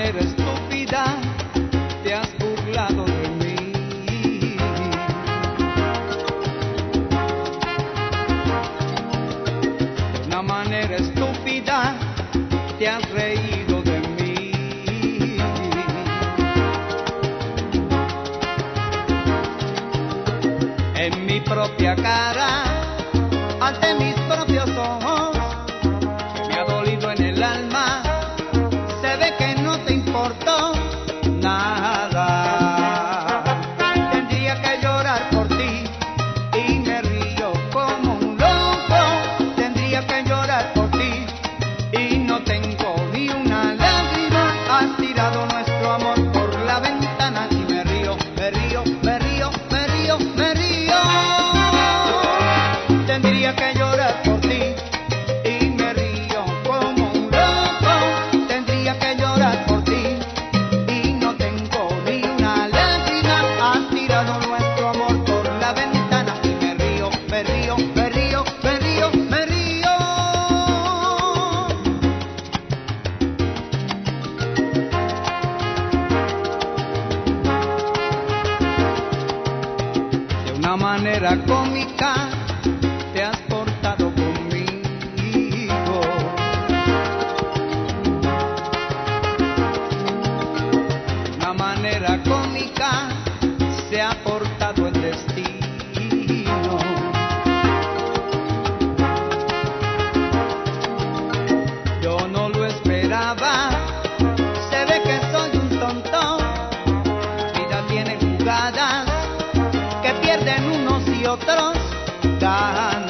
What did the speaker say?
manera estúpida te has burlado de mí. De una manera estúpida te has reído de mí. En mi propia cara, ante mis a manera cómica te has portado conmigo. la manera los trons dan